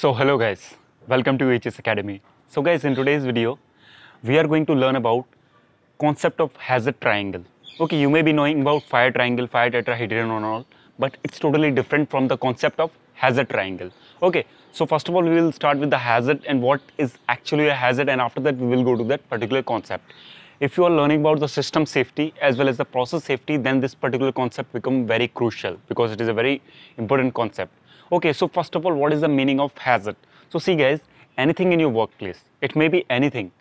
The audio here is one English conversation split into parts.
So hello guys, welcome to HS Academy. So guys, in today's video, we are going to learn about concept of hazard triangle. Okay, you may be knowing about fire triangle, fire tetrahedron and all, but it's totally different from the concept of hazard triangle. Okay, so first of all, we will start with the hazard and what is actually a hazard and after that we will go to that particular concept. If you are learning about the system safety as well as the process safety, then this particular concept become very crucial because it is a very important concept. Okay, so first of all, what is the meaning of hazard? So see guys, anything in your workplace, it may be anything,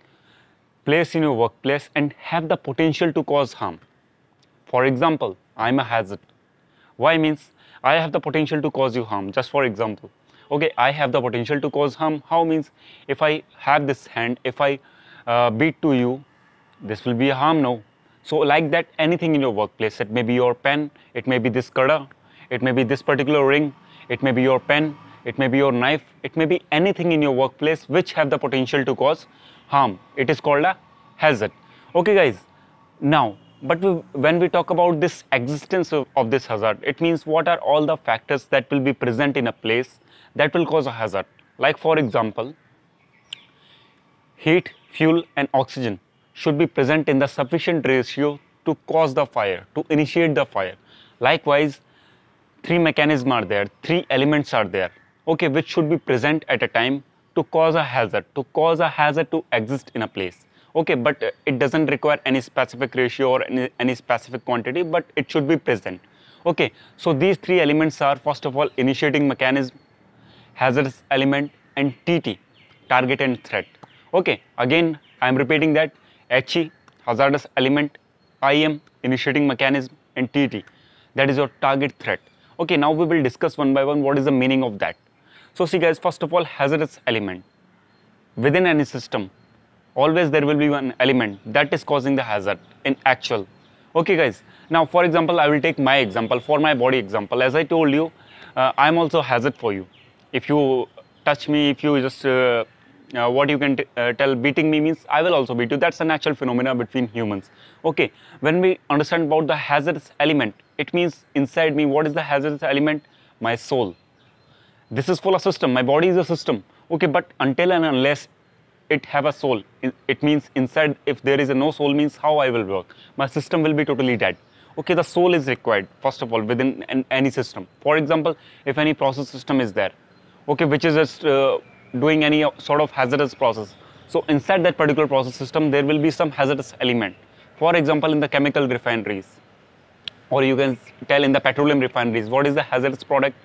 place in your workplace and have the potential to cause harm. For example, I'm a hazard. Why means I have the potential to cause you harm. Just for example, okay, I have the potential to cause harm. How means if I have this hand, if I uh, beat to you, this will be a harm now. So like that, anything in your workplace, it may be your pen, it may be this kada, it may be this particular ring, it may be your pen, it may be your knife, it may be anything in your workplace which have the potential to cause harm. It is called a hazard. Okay guys, now, but we, when we talk about this existence of, of this hazard, it means what are all the factors that will be present in a place that will cause a hazard. Like for example, heat, fuel and oxygen should be present in the sufficient ratio to cause the fire, to initiate the fire. Likewise, three mechanisms are there, three elements are there, okay, which should be present at a time to cause a hazard, to cause a hazard to exist in a place. Okay, but uh, it doesn't require any specific ratio or any, any specific quantity, but it should be present. Okay, so these three elements are first of all initiating mechanism, hazardous element and TT, target and threat. Okay, again I am repeating that HE, hazardous element, IM, initiating mechanism and TT, that is your target threat. Okay, now we will discuss one by one what is the meaning of that. So see guys, first of all hazardous element. Within any system, always there will be one element that is causing the hazard in actual. Okay guys, now for example I will take my example, for my body example, as I told you, uh, I am also hazard for you. If you touch me, if you just uh, uh, what you can uh, tell beating me means I will also beat you. That's a natural phenomena between humans. Okay, when we understand about the hazardous element, it means inside me, what is the hazardous element? My soul. This is full of system. My body is a system. Okay, but until and unless it have a soul, it, means inside, if there is a no soul means how I will work. My system will be totally dead. Okay, the soul is required, first of all, within an, any system. For example, if any process system is there, okay, which is just uh, doing any sort of hazardous process. So inside that particular process system, there will be some hazardous element. For example, in the chemical refineries, or you can tell in the petroleum refineries, what is the hazardous product?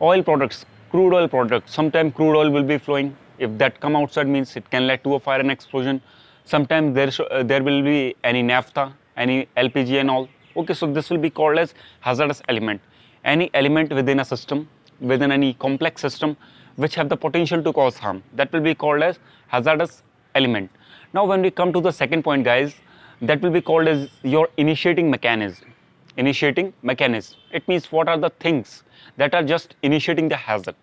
Oil products, crude oil products. Sometimes crude oil will be flowing. If that come outside means it can lead to a fire and explosion. Sometimes there, uh, there will be any naphtha, any LPG and all. Okay, so this will be called as hazardous element. Any element within a system, within any complex system which have the potential to cause harm. That will be called as hazardous element. Now when we come to the second point guys, that will be called as your initiating mechanism. Initiating mechanism. It means what are the things that are just initiating the hazard.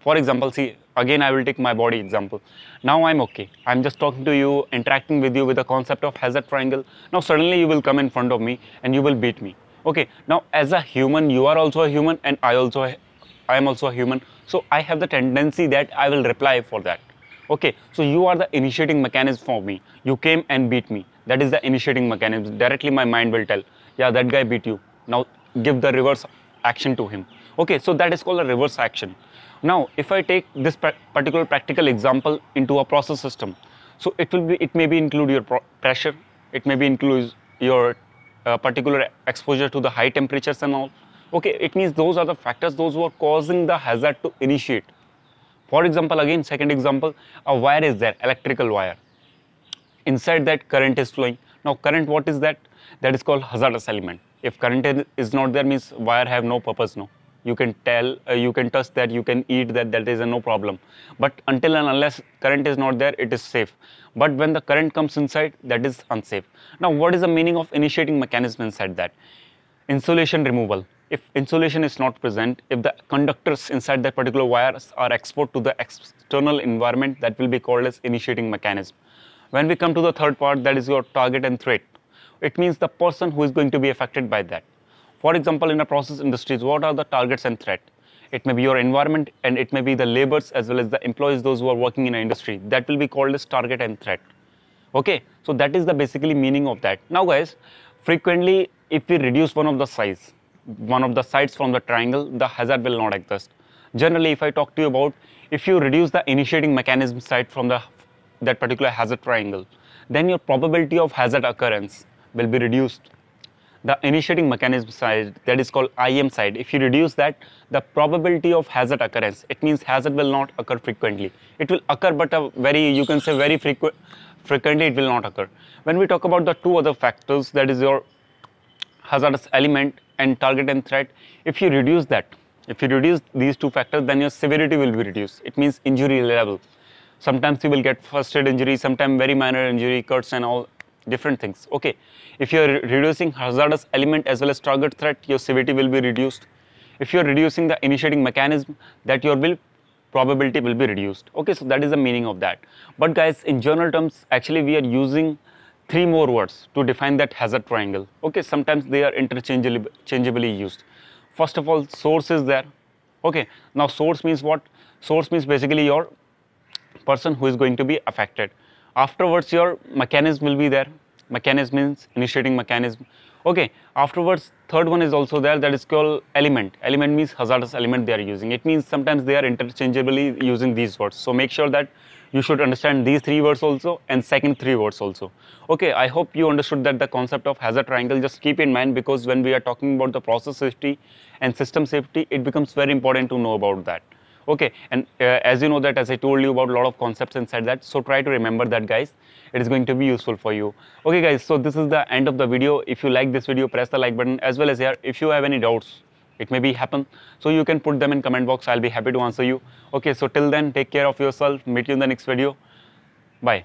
For example, see again I will take my body example. Now I'm okay. I'm just talking to you, interacting with you with the concept of hazard triangle. Now suddenly you will come in front of me and you will beat me. Okay. Now as a human, you are also a human and I also I am also a human. So I have the tendency that I will reply for that. Okay, so you are the initiating mechanism for me. You came and beat me. That is the initiating mechanism. Directly my mind will tell, yeah, that guy beat you. Now give the reverse action to him. Okay, so that is called a reverse action. Now, if I take this particular practical example into a process system, so it will be, it may be include your pressure, it may be include your uh, particular exposure to the high temperatures and all okay it means those are the factors those who are causing the hazard to initiate for example again second example a wire is there electrical wire inside that current is flowing now current what is that that is called hazardous element if current is not there means wire have no purpose no. You can tell uh, you can touch that you can eat that that is a no problem. But until and unless current is not there it is safe. But when the current comes inside that is unsafe. Now what is the meaning of initiating mechanism inside that? Insulation removal. If insulation is not present, if the conductors inside that particular wires are exposed to the external environment, that will be called as initiating mechanism. When we come to the third part, that is your target and threat. It means the person who is going to be affected by that. For example, in a process industries, what are the targets and threat? it may be your environment and it may be the laborers as well as the employees those who are working in an industry that will be called as target and threat okay so that is the basically meaning of that now guys frequently if we reduce one of the size one of the sides from the triangle the hazard will not exist generally if i talk to you about if you reduce the initiating mechanism side from the that particular hazard triangle then your probability of hazard occurrence will be reduced. The initiating mechanism side that is called IM side if you reduce that the probability of hazard occurrence it means hazard will not occur frequently. It will occur but a very you can say very frequent frequently it will not occur. When we talk about the two other factors that is your hazardous element and target and threat if you reduce that if you reduce these two factors then your severity will be reduced. It means injury level. Sometimes you will get first aid injury sometimes very minor injury cuts and all different things. Okay if you are reducing hazardous element as well as target threat your severity will be reduced. If you are reducing the initiating mechanism that your will probability will be reduced. Okay so that is the meaning of that. But guys in general terms actually we are using three more words to define that hazard triangle. Okay sometimes they are interchangeably used. First of all source is there. Okay now source means what? Source means basically your person who is going to be affected afterwards your mechanism will be there. Mechanism means initiating mechanism. Okay afterwards third one is also there that is called element. Element means hazardous element they are using. It means sometimes they are interchangeably using these words. So make sure that you should understand these three words also and second three words also. Okay i hope you understood that the concept of hazard triangle. Just keep in mind because when we are talking about the process safety and system safety it becomes very important to know about that okay and uh, as you know that as i told you about a lot of concepts inside that so try to remember that guys. It is going to be useful for you. Okay guys so this is the end of the video. If you like this video press the like button as well as here. If you have any doubts it may be happen so you can put them in comment box. I'll be happy to answer you. Okay so till then take care of yourself. Meet you in the next video. Bye